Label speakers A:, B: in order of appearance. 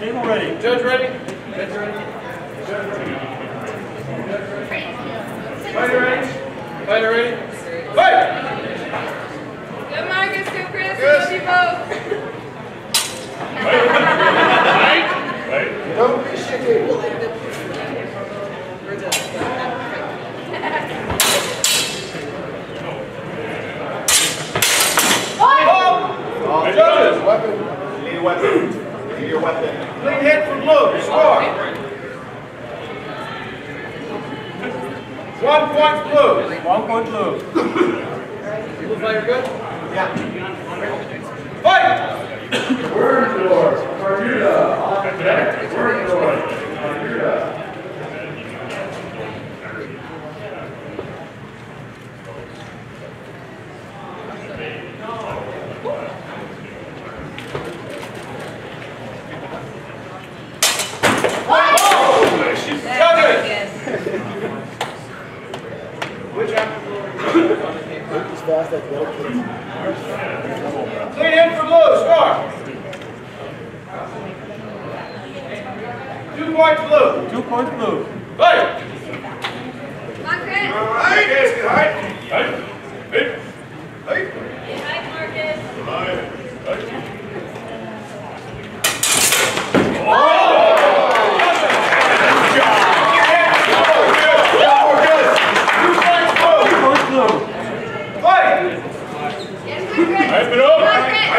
A: ready.
B: Judge ready? Judge ready? Judge ready? Fighter ready? Fighter ready? Fight!
C: Good Marcus, good Chris,
B: Good.
C: love you both.
B: Don't be shaky. All judges, weapon.
D: Need a weapon. Need.
B: Clean hit for blue. Score. One point blue.
A: One point blue.
B: Blue fighter good?
D: Yeah.
B: Fight!
E: Word Berndorf, Bermuda, on deck. Berndorf, Bermuda.
B: Judges! Which Clean hit for blue. Score. Two points blue.
A: Two points blue.
B: Fight!
C: Come on, Chris.
B: Right. Get height.
C: Get